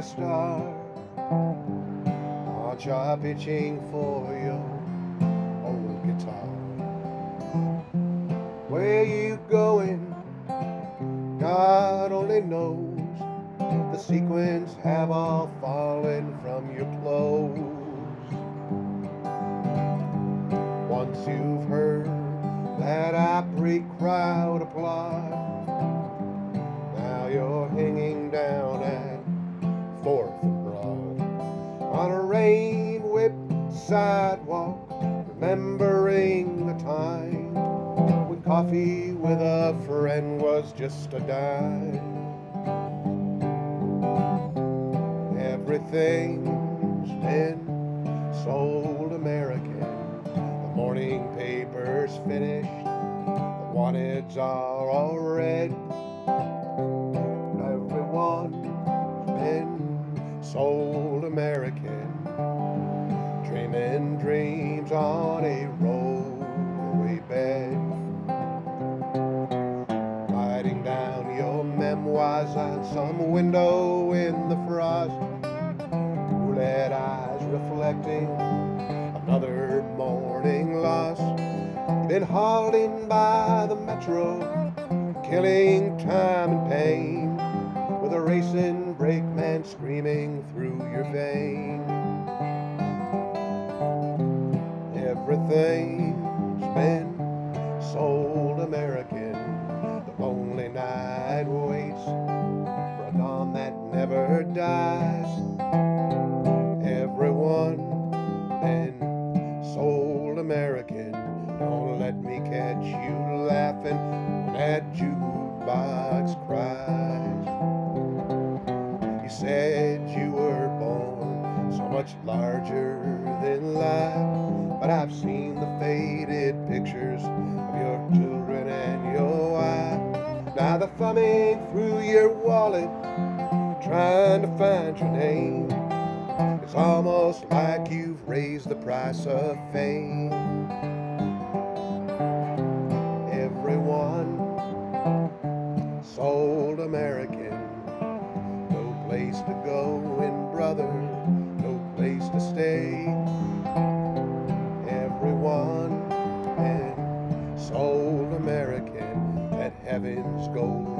star. Aren't you pitching for your old guitar? Where you going? God only knows. The sequins have all fallen from your clothes. Once you've heard that Opry crowd applaud, sidewalk, remembering the time when coffee with a friend was just a dime. Everything's been sold American. The morning paper's finished. The wanteds are all read. Everyone's been sold American. Dreaming dreams on a rollaway bed. Writing down your memoirs on some window in the frost. Roulette eyes reflecting another morning lost. Been hauled in by the metro, killing time and pain, with a racing brakeman screaming through your veins. Everything's been sold American. The lonely night waits for a dawn that never dies. Everyone been sold American. Don't let me catch you laughing when that jukebox cries. You said you were born so much larger but I've seen the faded pictures of your children and your wife. Now they're thumbing through your wallet, trying to find your name. It's almost like you've raised the price of fame. Everyone sold American. No place to go in, brother. Place to stay. Everyone been sold American. That heaven's gold